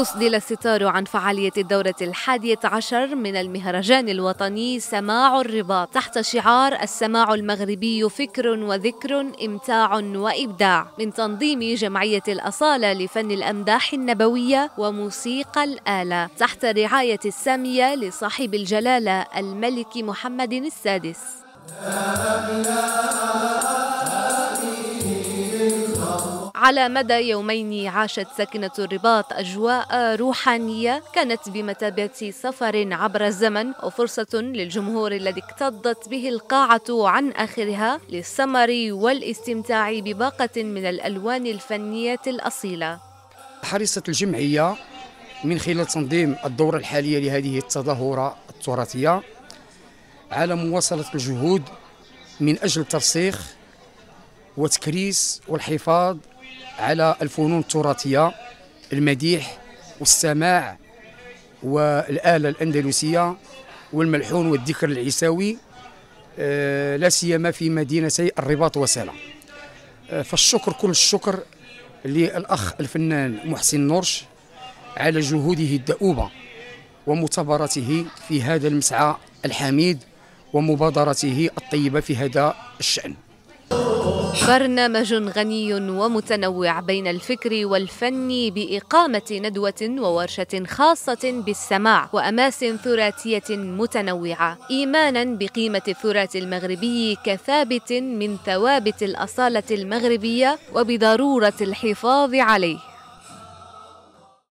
أسدل الستار عن فعالية الدورة الحادية عشر من المهرجان الوطني سماع الرباط تحت شعار السماع المغربي فكر وذكر إمتاع وإبداع. من تنظيم جمعية الأصالة لفن الأمداح النبوية وموسيقى الآلة. تحت رعاية السامية لصاحب الجلالة الملك محمد السادس. على مدى يومين عاشت ساكنة الرباط أجواء روحانية كانت بمثابة سفر عبر الزمن وفرصة للجمهور الذي اكتظت به القاعة عن آخرها للسمر والاستمتاع بباقة من الألوان الفنية الأصيلة. حرصت الجمعية من خلال تنظيم الدورة الحالية لهذه التظاهرة التراثية على مواصلة الجهود من أجل ترسيخ وتكريس والحفاظ على الفنون التراثية المديح والسماع والآلة الأندلسية والملحون والذكر العيساوي آه، لا سيما في مدينتي الرباط وسلا آه، فالشكر كل الشكر للأخ الفنان محسن نورش على جهوده الدؤوبة ومثابرته في هذا المسعى الحميد ومبادرته الطيبة في هذا الشأن. برنامج غني ومتنوع بين الفكر والفن بإقامة ندوة وورشة خاصة بالسماع وأماس ثلاثية متنوعة إيمانا بقيمة التراث المغربي كثابت من ثوابت الأصالة المغربية وبضرورة الحفاظ عليه.